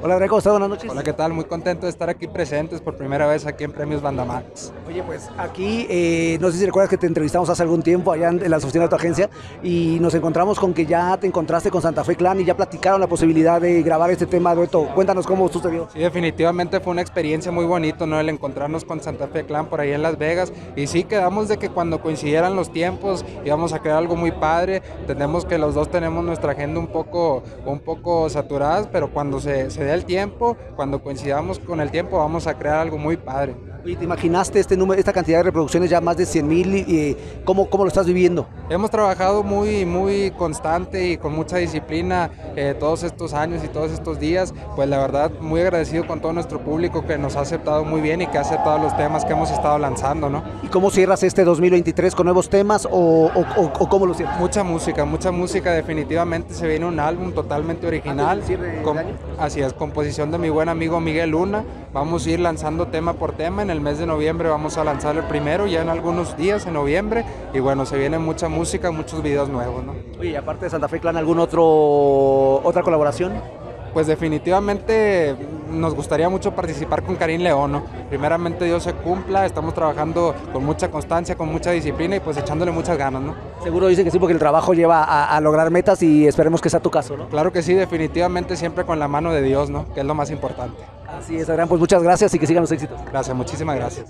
Hola, André, ¿cómo estás? Buenas noches. Hola, ¿qué tal? Muy contento de estar aquí presentes por primera vez aquí en Premios Bandamax. Oye, pues aquí, eh, no sé si recuerdas que te entrevistamos hace algún tiempo allá en, las oficinas de tu agencia y nos encontramos con que ya te encontraste con Santa Fe Clan y ya platicaron la posibilidad de grabar este tema dueto. Cuéntanos cómo sucedió. Sí, definitivamente fue una experiencia muy bonito, ¿no? El encontrarnos con Santa Fe Clan por ahí en Las Vegas. Y sí, quedamos de que cuando coincidieran los tiempos íbamos a crear algo muy padre. Entendemos que los dos tenemos nuestra agenda un poco, un poco saturadas, pero cuando se, se dé el tiempo, cuando coincidamos con el tiempo, vamos a crear algo muy padre. Oye, ¿te imaginaste este número, esta cantidad de reproducciones, ya más de 100 mil? Y, ¿cómo, ¿Cómo lo estás viviendo? Hemos trabajado muy, muy constante y con mucha disciplina eh, todos estos años y todos estos días. Pues la verdad, muy agradecido con todo nuestro público que nos ha aceptado muy bien y que ha aceptado los temas que hemos estado lanzando, ¿no? ¿Y cómo cierras este 2023 con nuevos temas o, o, o, o cómo lo cierras? Mucha música, mucha música. Definitivamente se viene un álbum totalmente original. Con, así es, composición de mi buen amigo Miguel Luna. Vamos a ir lanzando tema por tema. En el mes de noviembre vamos a lanzar el primero, ya en algunos días, en noviembre. Y bueno, se viene mucha música, muchos videos nuevos, ¿no? Oye, y aparte de Santa Fe Clan, ¿algún otro otra colaboración? Pues definitivamente nos gustaría mucho participar con Karim León, ¿no? Primeramente Dios se cumpla, estamos trabajando con mucha constancia, con mucha disciplina y pues echándole muchas ganas, ¿no? Seguro dicen que sí, porque el trabajo lleva a, a, lograr metas y esperemos que sea tu caso, ¿no? Claro que sí, definitivamente siempre con la mano de Dios, ¿no? Que es lo más importante. Así es, Adrián, pues muchas gracias y que sigan los éxitos. Gracias, muchísimas gracias.